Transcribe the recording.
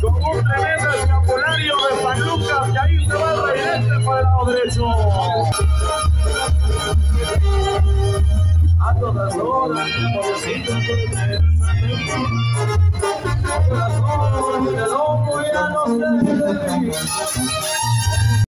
con un tremendo escapulario de San Lucas que ahí se va el reinete por el lado derecho. A todas horas, pobrecito, corazón, el loco ya no se